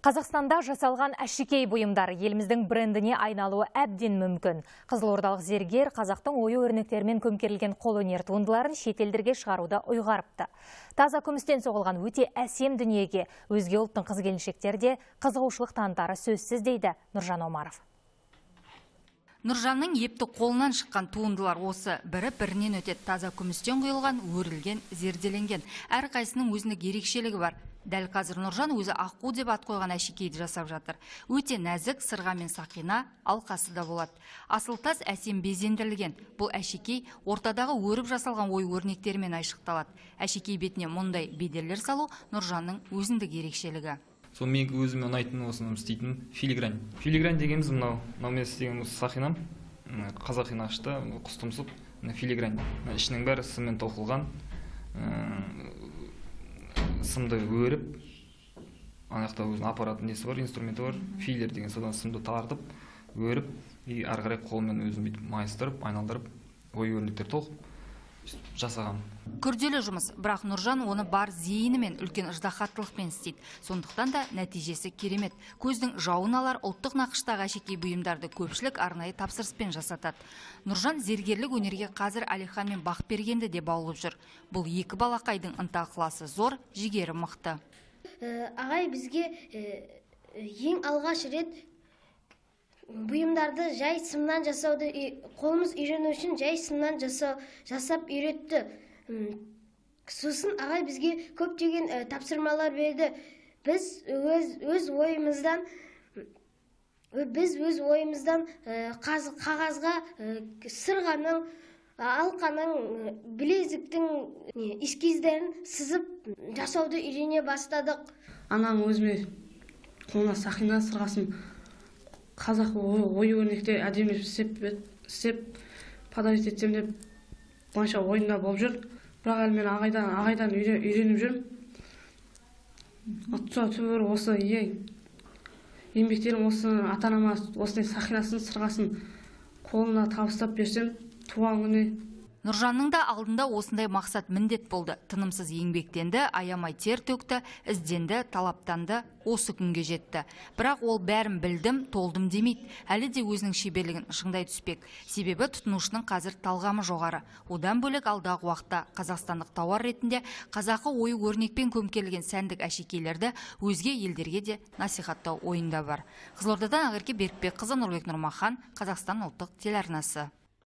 Қазақстанда жасалған әшекей бұйымдар еліміздің брендіне айналуы әбден мүмкін. Қызылордалық зергер қазақтың ою өрнектерімен көмкерілген қолөнер туындыларын шетелдерге шығаруды ұйғарыпты. Таза күмістен соғылған өте әсем дүниеге өзге ұлттың қыз-келіншектері де қызығушылық сөзсіз дейді Нұржан Омаров. Нұржанның епті қолынан шыққан туындылар осы бірі бірінен өтеді таза күмістен құйылған, өрілген, зерделенген. Әр қайсының өзіндік ерекшелігі бар. Дәл қазір Нұржан өзі аққу деп ат қойған әшекейді жасап жатыр. Өте нәзік, сырға мен сақина, алқасы да болады. Асыл тас әсем безендірілген. Бұл әшекей ортадағы өріп жасалған ой өрнектерімен айшықталады. Әшекей бетіне мұндай бедерлер салу Нұржанның өзіндік ерекшелігі сол мен өзіме ұнайтын осыны істейтін филигрань. Филигрань дегеніміз мынау мынау мен істеген осы сақинам. Қазақи нақышта құс тұмсық филигрань. Ішінің бәрі сыммен тоқылған сымды өріп ана жақта өзінің аппарат несі бар инструменті бар филер деген содан сымды тартып өріп и ары қарай қолмен өзім бүйтіп майыстырып айналдырып ою өрнектер тоқып жасаған. Күрделі жұмыс бірақ нұржан оны бар зейінімен үлкен ыждахаттылықпен істейді. Сондықтан да нәтижесі керемет. Көздің жауын алар ұлттық нақыштағы әшекей бұйымдарды көпшілік арнайы тапсырыспен жасатады. Нұржан зергерлік өнерге қазір әлихан мен бақбергенді де баулып жүр. Бұл екі балақайдың ынта ықыласы зор жігері мықты. Ә, ағай бізге ә, ең алғаш рет бұйымдарды жай сымнан жасауды қолымыз үйрену үшін жай сымнан жасау жасап үйретті. Сосын ағай бізге көптеген ә, тапсырмалар берді. Біз өз, өз ойымыздан біз өз ойымыздан ә, қағазға ә, сырғаның алқаның білезіктің эскиздерін сызып жасауды үйрене бастадық. Анам өзіме қолына сақина сырғасын қазақ ою өрнекте әдемі істеп істеп подарить етсем деп былайша ойымда болып жүр. Бірақ әлі мен ағайдан ағайдан үйреніп жүрмін. Түбір осы ең еңбектерім осы ата анама осындай сақинасын сырғасын қолына табыстап берсем туған күні нұржанның да алдында осындай мақсат міндет болды. Тынымсыз еңбектенді аямай тер төкті ізденді талаптанды. Осы күнге жетті. Бірақ ол бәрін білдім толдым демейді. Әлі де өзінің шеберлігін шыңдай түспек. Себебі тұтынушының қазір талғамы жоғары. Одан бөлек алдағы уақытта қазақстандық тауар ретінде қазақы ою өрнекпен көмкерілген сәндік әшекейлерді өзге елдерге де насихаттау ойында бар. Қызылордадан ақерке берікбекқызы нұрбек нұрмахан қазақстан ұлттық телеарнасы.